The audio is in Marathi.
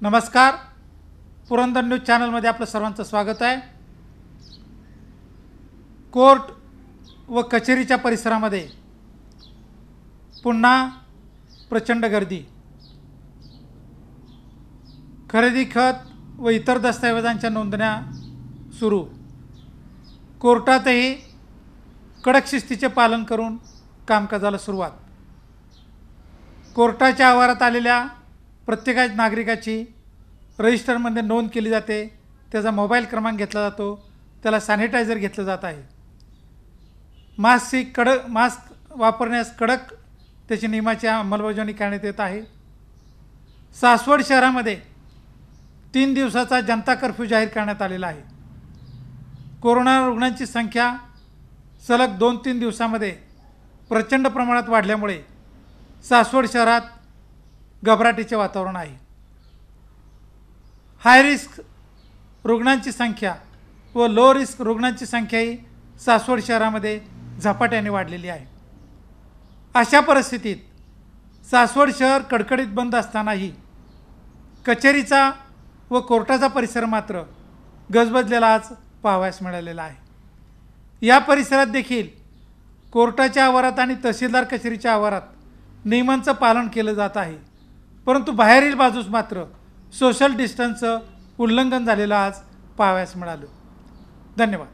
नमस्कार. पुरंदर न्यूज चॅनलमध्ये आपलं सर्वांचं स्वागत आहे. कोर्ट व कचेरीच्या परिसरामध्ये पुन्हा प्रचंड गर्दी. खरेदी खत व इतर दस्तऐवजांच्या नोंदण्या सुरू. कोर्टातही कडक शिस्तीचे पालन करून कामकाजाला सुरुवात. कोर्टाच्या आवारात आलेल्या प्रत्येक नागरिकाची रजिस्टरमध्ये नोंद केली जाते. त्याचा मोबाईल क्रमांक घेतला जातो. त्याला सॅनिटायझर घेतलं जात आहे. मास्कची कडक मास्क वापरण्यास कडक त्याची नियमाची अंमलबजावणी करण्यात येत आहे. सासवड शहरामध्ये तीन दिवसाचा जनता कर्फ्यू जाहीर करण्यात आलेला आहे. कोरोना रुग्णांची संख्या सलग दोन तीन दिवसामध्ये प्रचंड प्रमाणात वाढल्यामुळे सासवड शहरात घबराटीचे वातावरण आहे. हाय रिस्क रुग्णांची संख्या व लो रिस्क रुग्णांची संख्याही सासवड शहरामध्ये झपाट्याने वाढलेली आहे. अशा परिस्थितीत सासवड शहर कडकडीत बंद असतानाही कचेरीचा व कोर्टाचा परिसर मात्र गजबजलेला आज पाहावयास मिळालेला आहे. या परिसरात देखील कोर्टाच्या आवारात आणि तहसीलदार कचेरीच्या आवारात नियमांचं पालन केलं जात आहे. परंतु बाहेरील बाजूस मात्र सोशल डिस्टन्सचं उल्लंघन झालेलं आज पाहाव्यास मिळालं. धन्यवाद.